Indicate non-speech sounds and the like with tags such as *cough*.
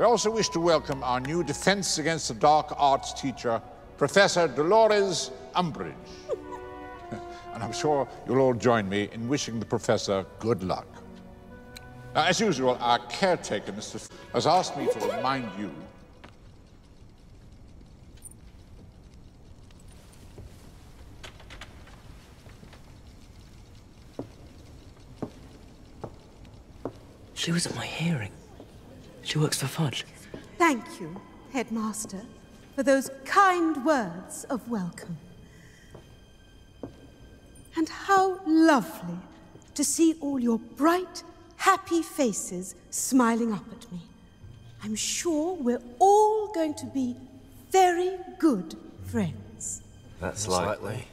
We also wish to welcome our new Defense Against the Dark Arts teacher, Professor Dolores Umbridge. *laughs* and I'm sure you'll all join me in wishing the professor good luck. Now, as usual, our caretaker, Mr. F has asked me to remind you She was at my hearing. She works for Fudge. Thank you, Headmaster, for those kind words of welcome. And how lovely to see all your bright, happy faces smiling up at me. I'm sure we're all going to be very good friends. That's likely.